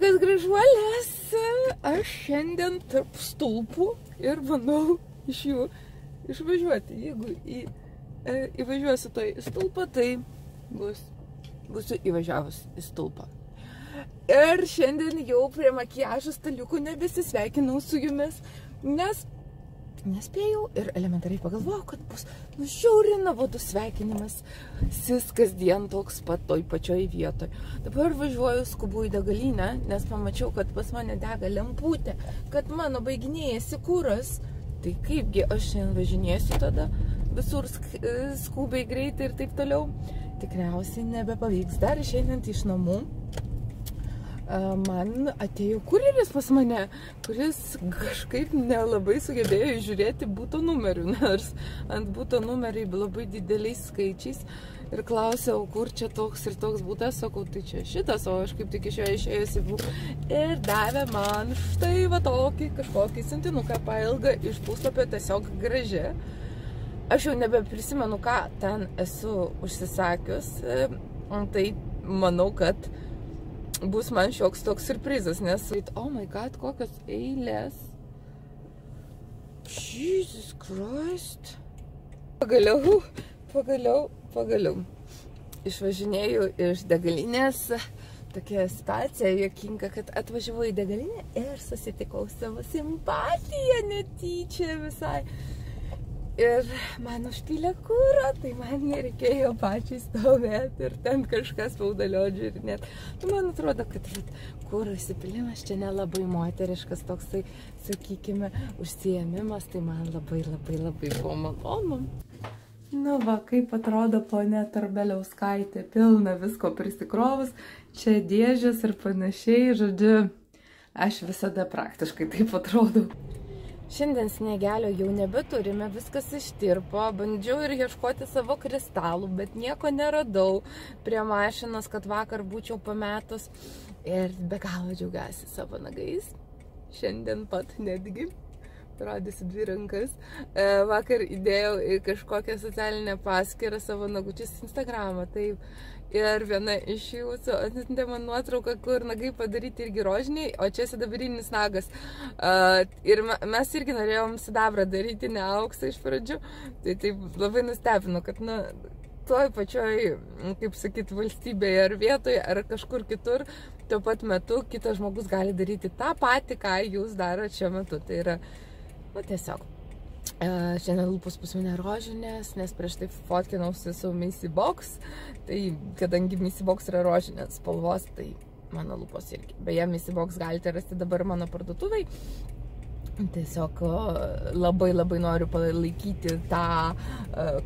Sveikas gražuolės, aš šiandien tarp stulpų ir manau iš jų išvažiuoti. Jeigu į, e, įvažiuosiu tai į stulpą, tai bus, būsiu įvažiavus į stulpą. Ir šiandien jau prie makiažo staliukų nebesisveikinau su jumis, nes nespėjau ir elementariai pagalvojau, kad bus nužiauri nuobodus sveikinimas, sis kasdien toks pat toj pačioj vietoj. Dabar važiuoju skubu į degalinę, nes pamačiau, kad pas mane dega lemputė, kad mano baiginėjasi kūras. Tai kaipgi aš šiandien važinėsiu tada visur sk skubiai greitai ir taip toliau. Tikriausiai nebepavyks dar išeinant iš namų man atėjo kurjeris pas mane, kuris kažkaip nelabai sugebėjo žiūrėti būto numerių, nors ant būto numeriai labai dideliais skaičiais. Ir klausiau, kur čia toks ir toks būtas, sakau, tai čia šitas, o aš kaip tik iš jo išėjusi buvau. Ir davė man štai va tokį kažkokį sintinuką pailgą iš puslapio tiesiog graži. Aš jau nebeprisimenu, ką ten esu užsisakius. Tai manau, kad bus man šioks toks surprizas, nes, oh my god, kokios eilės. Jesus Christ. Pagaliau, pagaliau, pagaliau. Išvažinėjau iš degalinės. Tokia situacija jokinga, kad atvažiavau į degalinę ir susitikau savo simpatiją netyčia visai ir man užpylė kūrą, tai man nereikėjo pačiai stovėti ir ten kažkas paudaliodžių ir net. Nu, man atrodo, kad kūro įsipilimas čia nelabai moteriškas toksai, sakykime, užsiemimas, tai man labai labai labai buvo malonu. Nu va, kaip atrodo ponė Tarbeliauskaitė, pilna visko prisikrovus, čia dėžės ir panašiai, žodžiu, aš visada praktiškai taip atrodau. Šiandien sniegelio jau nebeturime, viskas ištirpo, bandžiau ir ieškoti savo kristalų, bet nieko neradau prie mašinos, kad vakar būčiau pametus ir be galo džiaugiasi savo nagais. Šiandien pat netgi rodysiu dvi rankas. E, vakar įdėjau į kažkokią socialinę paskirą savo nagučius Instagramą. Taip, ir viena iš jūsų atsintė man nuotrauką, kur nagai padaryti irgi rožiniai, o čia sidabrinis nagas. Uh, ir mes irgi norėjom sidabrą daryti, ne auksą iš pradžių. Tai taip labai nustebino, kad, na, toj pačioj, kaip sakyt, valstybėje ar vietoje, ar kažkur kitur, tuo pat metu kitas žmogus gali daryti tą patį, ką jūs darote šiuo metu. Tai yra, nu, tiesiog Šiandien lūpus pas mane rožinės, nes prieš tai fotkinausi su Missy Box. Tai kadangi Missy Box yra rožinės spalvos, tai mano lūpos irgi. Beje, Missy Box galite rasti dabar mano parduotuviai. Tiesiog labai labai noriu palaikyti tą,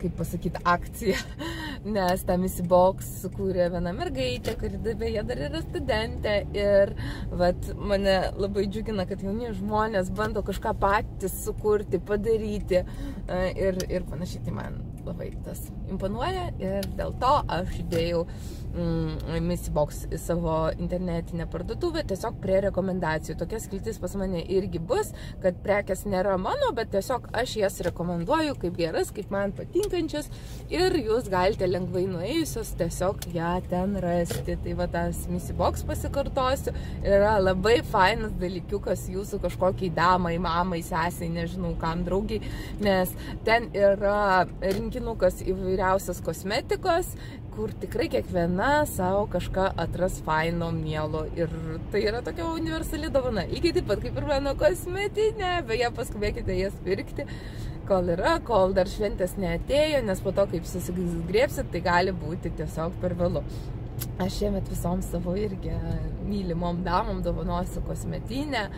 kaip pasakyti, akciją, nes tą Missy Box sukūrė viena mergaitė, kuri beje dar yra studentė. Ir vat, mane labai džiugina, kad jauni žmonės bando kažką patys sukurti, padaryti ir, ir panašiai, tai man labai tas imponuoja ir dėl to aš įdėjau mm, Missibox į savo internetinę parduotuvę tiesiog prie rekomendacijų. Tokia skiltis pas mane irgi bus, kad prekes nėra mano, bet tiesiog aš jas rekomenduoju kaip geras, kaip man patinkančias ir jūs galite lengvai nuėjusios tiesiog ją ten rasti. Tai va tas Missibox pasikartosiu yra labai fainas dalykiukas jūsų kažkokiai damai, mamai, sesiai, nežinau kam draugiai, nes ten yra rinkinukas įvairiausias kosmetikos, kur tikrai kiekviena savo kažką atras faino, mielo ir tai yra tokia universali dovana. Lygiai taip pat kaip ir mano kosmetinė, beje, paskubėkite jas pirkti, kol yra, kol dar šventės neatėjo, nes po to, kaip susigriepsit, tai gali būti tiesiog per vėlu. Aš šiemet visom savo irgi mylimom damom dovanosiu kosmetinę,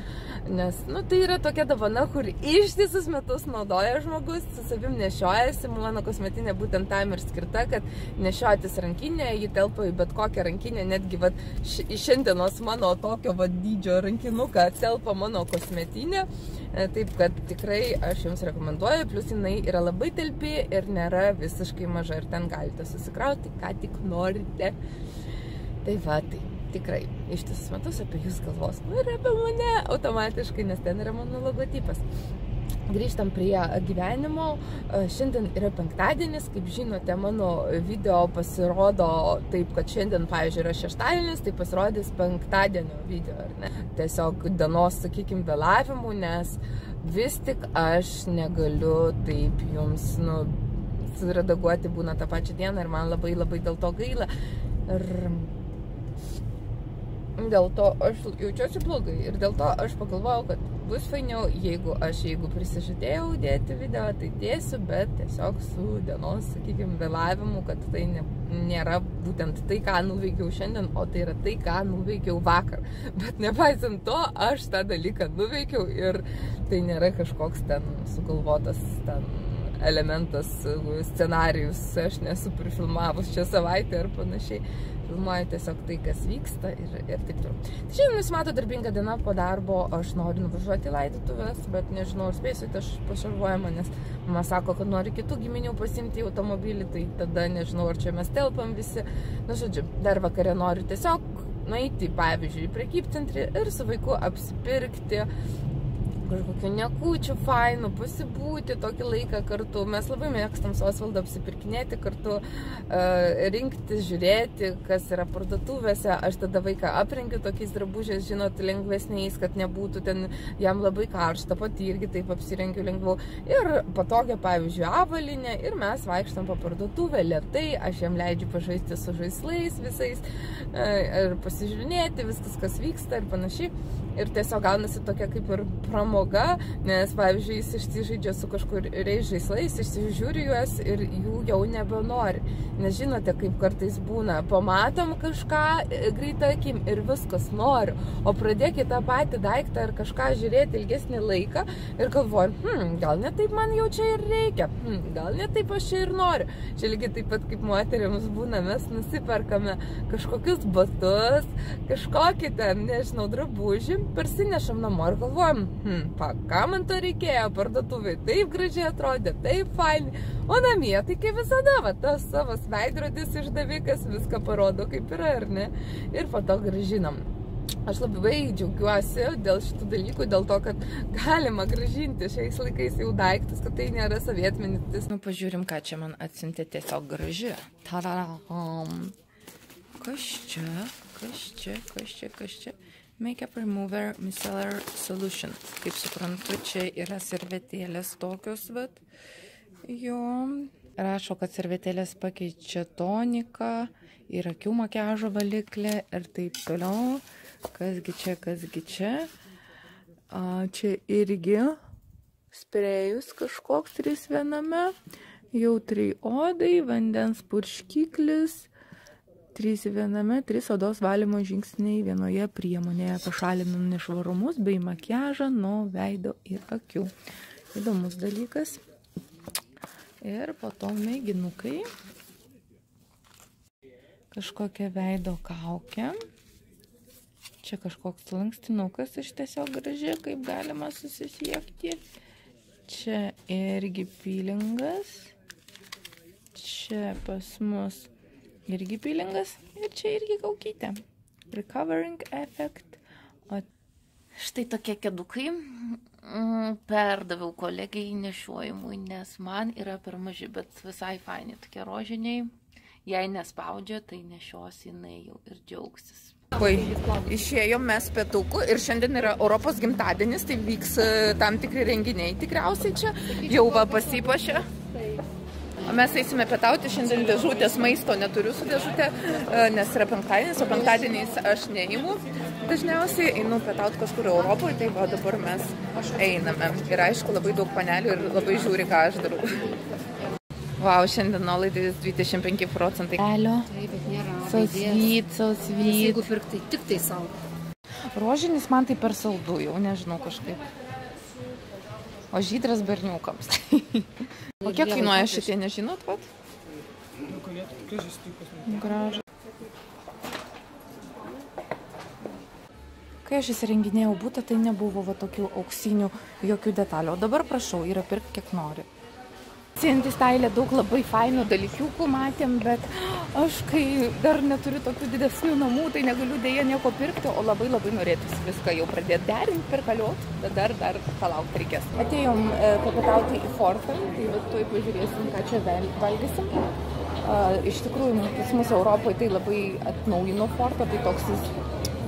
nes, nu, tai yra tokia dovana, kur ištisus metus naudoja žmogus, su savim nešiojasi, mano kosmetinė būtent tam ir skirta, kad nešiotis rankinę, jį telpa į bet kokią rankinę, netgi, va, šiandienos mano tokio, va, dydžio rankinuką telpa mano kosmetinė, e, taip, kad tikrai aš jums rekomenduoju, plus jinai yra labai telpi ir nėra visiškai maža ir ten galite susikrauti, ką tik norite. Tai va, tai tikrai ištisus metus apie jūs galvos. Nu ir apie mane automatiškai, nes ten yra mano logotipas. Grįžtam prie gyvenimo. Šiandien yra penktadienis, kaip žinote, mano video pasirodo taip, kad šiandien, pavyzdžiui, yra šeštadienis, tai pasirodys penktadienio video, ar ne? Tiesiog dienos, sakykime, vėlavimų, nes vis tik aš negaliu taip jums, nu, suredaguoti būna tą pačią dieną ir man labai labai dėl to gaila. Ir dėl to aš jaučiuosi blogai ir dėl to aš pagalvojau, kad bus fainiau, jeigu aš, jeigu prisižadėjau dėti video, tai dėsiu, bet tiesiog su dienos, sakykime, vėlavimu, kad tai ne, nėra būtent tai, ką nuveikiau šiandien, o tai yra tai, ką nuveikiau vakar. Bet nepaisant to, aš tą dalyką nuveikiau ir tai nėra kažkoks ten sugalvotas ten elementas, scenarius, aš nesu prifilmavus šią savaitę ar panašiai filmuoju tiesiog tai, kas vyksta ir, ir taip toliau. Tai šiandien jūs mato darbinga diena po darbo, aš noriu nuvažiuoti į laidotuvės, bet nežinau, ar spėsiu, tai aš pašarvuojama, nes mama sako, kad nori kitų giminių pasimti į automobilį, tai tada nežinau, ar čia mes telpam visi. Nu, žodžiu, dar vakarė noriu tiesiog nueiti, pavyzdžiui, į prekybcentrį ir su vaiku apsipirkti, kažkokių nekučių fainų, pasibūti tokį laiką kartu. Mes labai mėgstam su Osvaldu apsipirkinėti kartu, uh, rinkti, žiūrėti, kas yra parduotuvėse. Aš tada vaiką aprengiu tokiais drabužiais, žinot, lengvesniais, kad nebūtų ten jam labai karšta, pati irgi taip apsirengiu lengviau. Ir patogia, pavyzdžiui, avalinė ir mes vaikštam po parduotuvę lietai, aš jam leidžiu pažaisti su žaislais visais uh, ir pasižiūrėti viskas, kas vyksta ir panašiai. Ir tiesiog gaunasi tokia kaip ir pramoga pramoga, nes, pavyzdžiui, jis išsižaidžia su kažkuriais žaislais, išsižiūri juos ir jų jau nebenori. Nes žinote, kaip kartais būna, pamatom kažką e, greitą akim ir viskas noriu, o pradėkite tą patį daiktą ar kažką žiūrėti ilgesnį laiką ir galvoju, hm, gal ne taip man jau čia ir reikia, hm, gal ne taip aš čia ir noriu. Čia lygiai taip pat kaip moteriams būna, mes nusiperkame kažkokius batus, kažkokį ten, nežinau, drabužį, parsinešam namo ir galvojam, hm, pa, ką man to reikėjo? Parduotuvai, taip gražiai atrodė, taip fainai, o namie tai kaip visada, va, tas savas veidrodis išdavikas viską parodo kaip yra, ar ne, ir po to gražinam. Aš labai džiaugiuosi dėl šitų dalykų, dėl to, kad galima gražinti šiais laikais jau daiktus, kad tai nėra sovietmenis. Nu, pažiūrim, ką čia man atsintė tiesiog graži. Tararam. Kas čia? Kas čia? Kas čia? Kas čia? Makeup Remover Micellar Solution. Kaip suprantu, čia yra servetėlės tokios, bet jo. Rašo, kad servetėlės pakeičia toniką ir akių makiažo valiklę ir taip toliau. Kasgi čia, kasgi čia. A, čia irgi sprejus kažkoks trys viename. Jautriai odai, vandens purškiklis Trys viename, trys odos valymo žingsniai vienoje priemonėje pašalinam nešvarumus bei makiažą nuo veido ir akių. Įdomus dalykas. Ir po to mėginukai. Kažkokia veido kaukė. Čia kažkoks lankstinukas iš tiesiog gražiai, kaip galima susisiekti. Čia irgi pilingas. Čia pas mus irgi pilingas ir čia irgi kaukytė. Recovering effect. O štai tokie kedukai perdaviau kolegijai nešiojimui, nes man yra per maži, bet visai faini tokie rožiniai. Jei nespaudžia, tai nešios jinai jau ir džiaugsis. Išėjom mes pietukų ir šiandien yra Europos gimtadienis, tai vyks e, tam tikri renginiai tikriausiai čia. Jau va pasipašė. Mes eisime pietauti, šiandien dėžutės maisto neturiu su dėžutė, e, nes yra penktadienis, o penktadieniais aš neimu. Dažniausiai einu pietauti kažkur Europoje, tai va dabar mes einame. Ir aišku, labai daug panelių ir labai žiūri, ką aš darau. Wow, šiandien nuolaidais 25 procentai. Elio. Taip, bet nėra. So sweet. Jeigu pirktai, tik tai savo. Rožinis man tai per saldu, jau nežinau kažkaip. O žydras berniukams. o kiek kainuoja šitie, nežinot, pat? Gražu. Kai aš įsirenginėjau būtą, tai nebuvo va tokių auksinių jokių detalių. O dabar prašau, yra pirk kiek nori. Sientis Tailė daug labai fainų dalykiukų matėm, bet aš kai dar neturiu tokių didesnių namų, tai negaliu dėja nieko pirkti, o labai labai norėtųsi viską jau pradėti derinti per kaliot, bet dar, dar palaukti reikės. Atėjom e, papietauti į fortą, tai va tuoj pažiūrėsim, ką čia valgysim. E, iš tikrųjų, pas mus Europoje tai labai atnaujino fortą, tai toks jis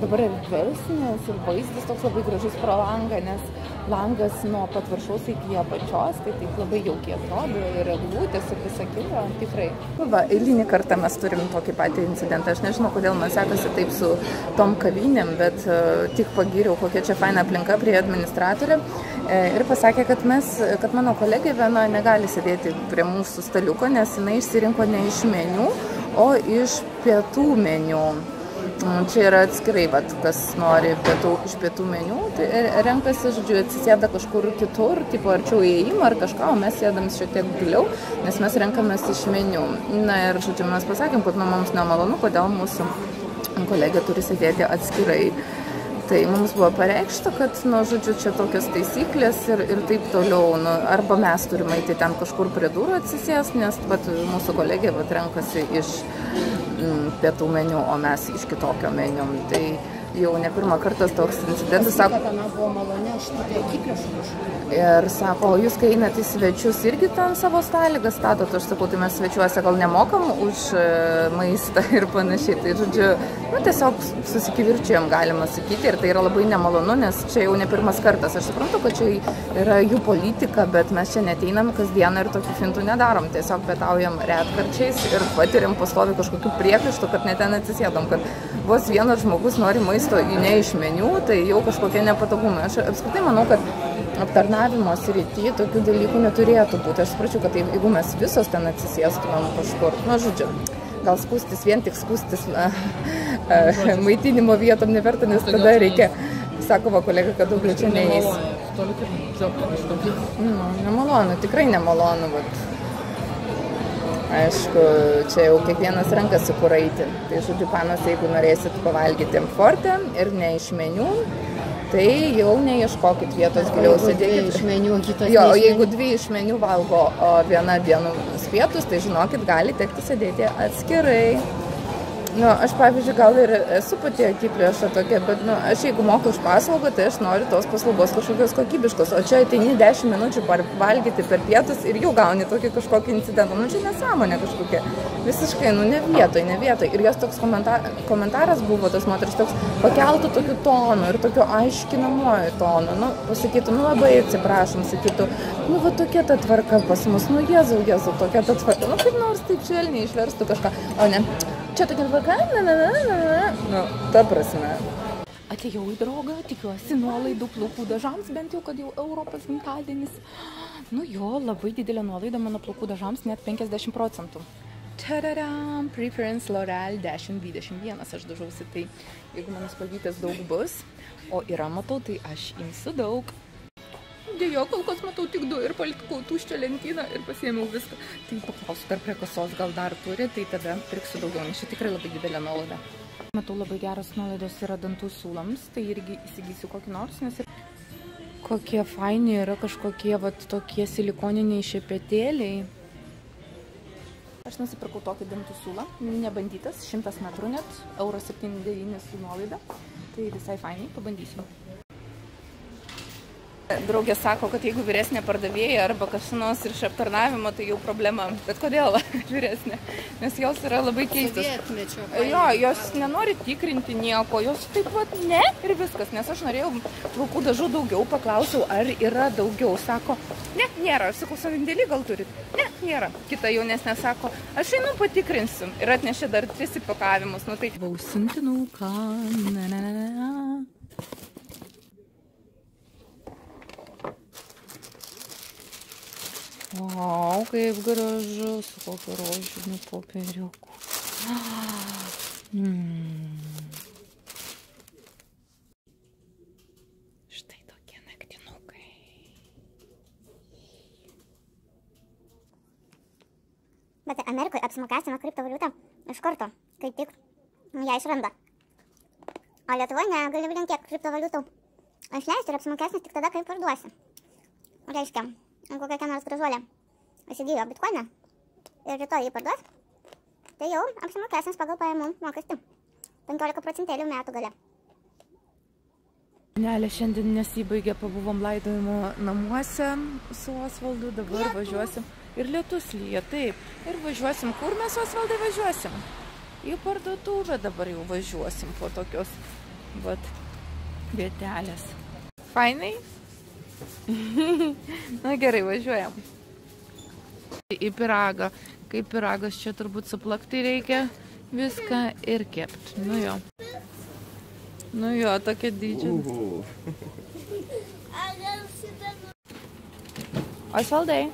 dabar erdvesnis ir vaizdas toks labai gražus pro langą, nes langas nuo pat viršaus iki apačios, tai taip labai jaukiai atrodo ir eglutės ir visa kita, tikrai. Nu va, eilinį kartą mes turim tokį patį incidentą. Aš nežinau, kodėl man sekasi taip su tom kavinėm, bet uh, tik pagyriau, kokia čia faina aplinka prie administratorė e, ir pasakė, kad, mes, kad mano kolegė viena negali sėdėti prie mūsų staliuko, nes jinai išsirinko ne iš meniu, o iš pietų meniu. Mm, čia yra atskirai, vat, kas nori pietų, iš pietų meniu, tai renkasi, žodžiu, atsisėda kažkur kitur, tipo arčiau įėjimo ar kažką, o mes sėdam šiek tiek giliau, nes mes renkamės iš meniu. Na ir, žodžiu, mes pasakėm, kad nu, mums nemalonu, kodėl mūsų kolegė turi sėdėti atskirai. Tai mums buvo pareikšta, kad, nu, žodžiu, čia tokios taisyklės ir, ir taip toliau. Nu, arba mes turime eiti ten kažkur prie durų atsisės, nes vat, mūsų kolegė vat, renkasi iš pietų meniu, o mes iš kitokio meniu. Tai jau ne pirmą kartą toks incidentas. Sako, kad buvo maloni, aš tik laikiklio Ir sako, o jūs kai einate į svečius irgi ten savo sąlygas statot, aš sakau, tai mes svečiuose gal nemokam už e, maistą ir panašiai. Tai žodžiu, nu, tiesiog susikivirčiam galima sakyti ir tai yra labai nemalonu, nes čia jau ne pirmas kartas. Aš suprantu, kad čia yra jų politika, bet mes čia neteinam kasdieną ir tokių fintų nedarom. Tiesiog pietaujam retkarčiais ir patiriam pastovi kažkokių priekaištų, kad net ten atsisėdom, kad vos vienas žmogus nori maisto ne iš meniu, tai jau kažkokie nepatogumai. Aš apskritai manau, kad aptarnavimo srity tokių dalykų neturėtų būti. Aš supračiau, kad tai, jeigu mes visos ten atsisėstumėm kažkur, na, žodžiu, gal skustis, vien tik skustis na, maitinimo vietom neverta, nes tada reikia, sako va kolega, kad daugiau čia neįs. Nu, nemalonu, tikrai nemalonu. Vat. Aišku, čia jau kiekvienas renkasi, kur eiti. Tai žodžiu, panas, jeigu norėsit pavalgyti forte ir ne iš meniu, tai jau neieškokit vietos giliau sėdėkit. Iš meniu, kitas. Jo, jeigu dvi iš meniu valgo viena dienos pietus, tai žinokit, gali tekti sėdėti atskirai. Nu, aš pavyzdžiui, gal ir esu pati akiplėša tokia, bet nu, aš jeigu moku už paslaugą, tai aš noriu tos paslaugos kažkokios kokybiškos, o čia ateini 10 minučių valgyti per pietus ir jau gauni tokį kažkokį incidentą. Nu, čia nesąmonė kažkokia. Visiškai, nu, ne vietoj, ne vietoj. Ir jos toks komentar, komentaras buvo, tas moteris toks pakeltų tokiu tonu ir tokiu aiškinamuoju tonu. Nu, pasakytų, nu, labai atsiprašom, sakytų, nu, va tokia ta tvarka pas mus, nu, jezu, jezu, tokia ta tvarka. Nu, kaip nors taip švelniai išverstų kažką. O ne, čia tokia tvarka, na, na, na, na, na. Nu, ta prasme. Atėjau į draugą, tikiuosi nuolaidų plaukų dažams, bent jau, kad jau Europos gimtadienis. Nu jo, labai didelė nuolaida mano plaukų dažams, net 50 procentų. Tadaram, Preference L'Oreal 1021 aš dažausi, tai jeigu mano spalvytės daug bus, o yra matau, tai aš imsiu daug. Dėjo, kol kas matau tik du ir palikau tuščią lentyną ir pasiėmiau viską. Tai paklausiu dar prie kasos, gal dar turi, tai tada pirksiu daugiau, nes čia tikrai labai didelė nuolaida. Matau labai geros nuolaidos yra dantų siūlams, tai irgi įsigysiu kokį nors, nes ir kokie faini yra kažkokie vat tokie silikoniniai šepetėliai. Aš nusipirkau tokį dantų siūlą, nebandytas, 100 metrų net, euro 79 su nuolaida, tai visai fainiai, pabandysiu. Draugė sako, kad jeigu vyresnė pardavėja arba kas nors iš aptarnavimo, tai jau problema. Bet kodėl vyresnė? Nes jos yra labai keistos. Jo, jos nenori tikrinti nieko, jos taip pat ne ir viskas. Nes aš norėjau plaukų dažų daugiau, paklausiau, ar yra daugiau. Sako, ne, nėra. Aš sakau, savindėlį gal turit? Ne, nėra. Kita jaunesnė sako, aš einu patikrinsiu. Ir atnešė dar tris įpakavimus. Nu tai... Vausintinuką. Na, na, na, na. Vau, kaip gražu, su kokiu rožiniu popieriuku. Mm. Štai tokie naktinukai. Bet Amerikoje apsimokestina kriptovaliutą iš karto, kai tik ją išranda. O Lietuvoje negali vien tiek kriptovaliutų išleisti ir apsimokesnis tik tada, kai parduosi. Reiškia, kokia nors gražuolė įsigijo bitkoiną ir rytoj jį parduos, tai jau apsimokesins pagal pajamų mokestį. 15 procentėlių metų gale. Nelė šiandien nesibaigė, pabuvom laidojimo namuose su Osvaldu, dabar lietus. važiuosim. Ir lietus lyja, taip. Ir važiuosim, kur mes Osvaldai važiuosim? Į parduotuvę dabar jau važiuosim po tokios, vat, vietelės. Fainai? Na gerai, važiuojam. Į piragą. Kaip piragas čia turbūt suplakti reikia viską ir kepti. Nu jo. Nu jo, tokia dydžia. Osvaldai.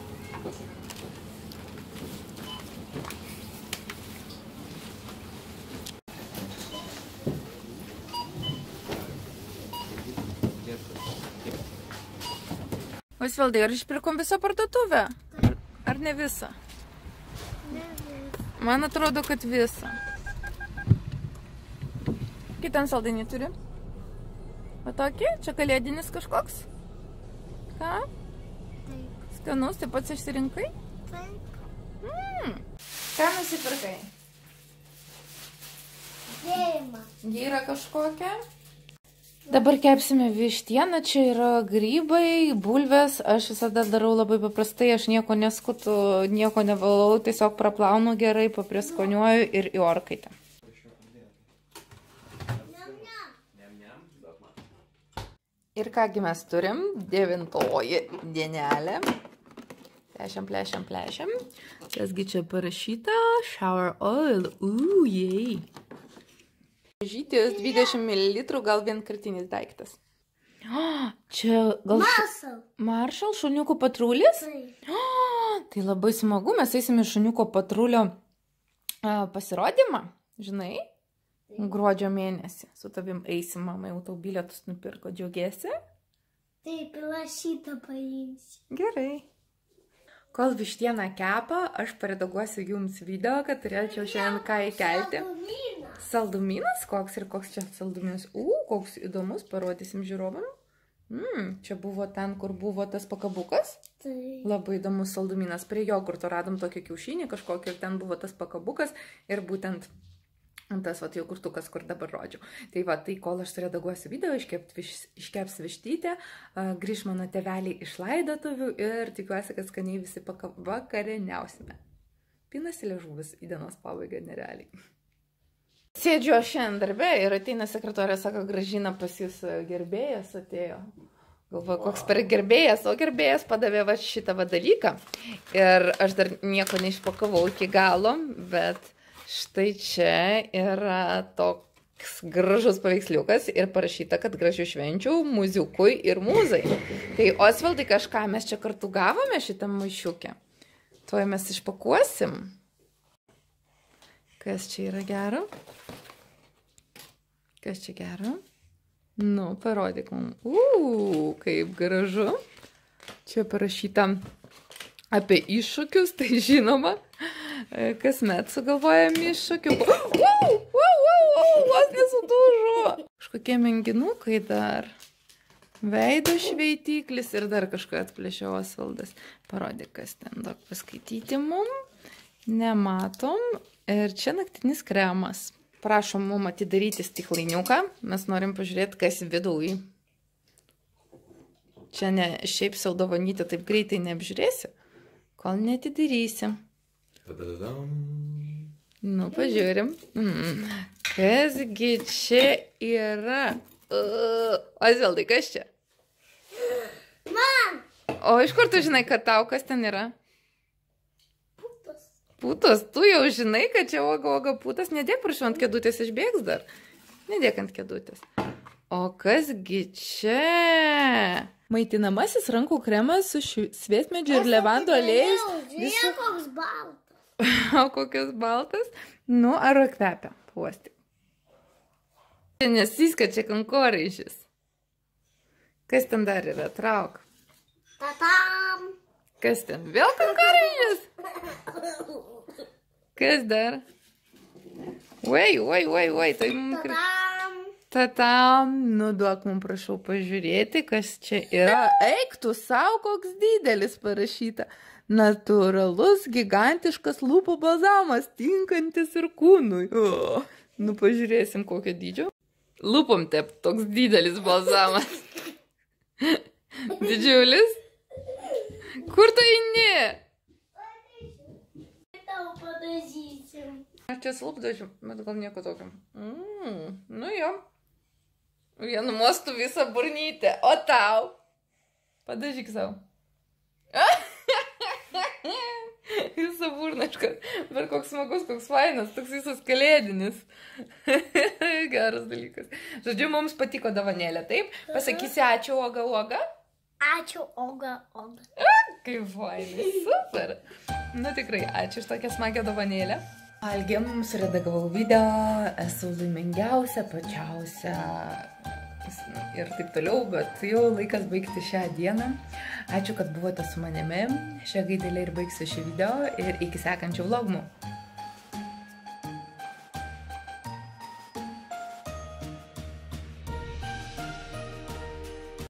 Osvaldai, ar išpirkom visą parduotuvę? Ar, ne visą? Ne visą. Man atrodo, kad visą. Ten saldainį turi? O tokį? Čia kalėdinis kažkoks? Ką? Taip. Skanus, taip pats išsirinkai? Taip. Mm. Ką nusipirkai? Gėrimą. Gyra kažkokia? Dabar kepsime vištieną, čia yra grybai, bulvės, aš visada darau labai paprastai, aš nieko neskutu, nieko nevalau, tiesiog praplaunu gerai, paprieskoniuoju ir į orkaitę. Ir kągi mes turim, devintoji dienelė. Plešiam, plešiam, plešiam. Kasgi čia parašyta? Shower oil. Uuu, jei. Žytis 20 ml, gal vienkartinis daiktas. O, čia gal... Muscle. Maršal, šuniukų patrulis? Taip. O, tai labai smagu, mes eisim į šuniuko patrulio a, pasirodymą, žinai? Gruodžio mėnesį. Su tavim eisim, mama jau tau bilietus nupirko, džiaugiesi? Taip, ir aš šitą paimsiu. Gerai. Kol vištieną kepa, aš paredaguosiu jums video, kad turėčiau šiandien ką įkelti. Saldumynas, koks ir koks čia saldumynas. U, koks įdomus, parodysim žiūrovam. Mm, čia buvo ten, kur buvo tas pakabukas. Taip. Labai įdomus saldumynas. Prie jogurto radom tokį kiaušinį kažkokį ir ten buvo tas pakabukas ir būtent tas vat jogurtukas, kur dabar rodžiau. Tai va, tai kol aš redaguosiu video, viš, iškeps vištytę, grįž mano teveliai iš laidotuvių ir tikiuosi, kad skaniai visi vakarieniausime. Pinasi liežuvis į dienos pabaigą nerealiai. Sėdžiu aš šiandien darbę ir ateina sekretorė, sako, gražina pas jūs e, gerbėjas atėjo. Galvoju, koks per gerbėjas, o gerbėjas padavė va šitą va dalyką. Ir aš dar nieko neišpakavau iki galo, bet štai čia yra toks gražus paveiksliukas ir parašyta, kad gražių švenčių muziukui ir mūzai. Tai Osvaldai kažką mes čia kartu gavome šitam maišiukė. Tuoj mes išpakuosim. Kas čia yra gero? Kas čia gero? Nu, parodyk mums. Uuu, kaip gražu. Čia parašyta apie iššūkius, tai žinoma, e, kasmet sugalvojam iššūkių. Wow, wow, wow, vos nesudužo. Kažkokie menginukai dar. Veido šveitiklis ir dar kažką atplėšė Osvaldas. Parodyk, kas ten daug paskaityti mum. Nematom. Ir čia naktinis kremas. Prašom mum atidaryti stiklainiuką. Mes norim pažiūrėti, kas vidui. Čia ne šiaip saudovanytė taip greitai neapžiūrėsi, kol netidarysi. Nu, pažiūrim. Mm. Kasgi čia yra? Uh, Osvaldai, kas čia? Man! O iš kur tu žinai, kad tau kas ten yra? Putas. Putas, tu jau žinai, kad čia oga, oga putas, nedėk prašau ant kėdutės išbėgs dar. Nedėk ant kėdutės. O kasgi čia? Maitinamasis rankų kremas su sviesmedžiu ir levandų aliejus. Žiūrėk, koks baltas. O kokios baltas? Nu, ar kvepia? Puosti. Čia nesiska, čia kankoraižis. Kas ten dar yra? Trauk. Tatam. Kas ten? Vėl kankoraižis? Kas dar? Oi, oi, oi, oi, tai mums... Tatam. Tatam, nu duok mums prašau pažiūrėti, kas čia yra. Eik, tu savo koks didelis parašyta. Naturalus, gigantiškas lūpų balzamas, tinkantis ir kūnui. O, nu pažiūrėsim, kokio dydžio. Lūpom tep, toks didelis balzamas. Didžiulis. Kur tu eini? Tau padažysim. Aš čia slupdažiu, bet gal nieko tokio. Mm, nu jo. Vienu mostu visą burnytę. O tau? Padažyk savo. Visą burnašką. Bet koks smagus, koks fainas, toks visas kalėdinis. Geras dalykas. Žodžiu, mums patiko davanėlė, taip? Pasakysi ačiū, oga, oga. Ačiū, Oga, Oga. Kaip fainai, super. Nu tikrai, ačiū už tokią smagią dovanėlę. Algiam, suredagavau video, esu laimingiausia, pačiausia ir taip toliau, bet jau laikas baigti šią dieną. Ačiū, kad buvote su manimi. Šią gaidelę ir baigsiu šį video ir iki sekančių vlogmų.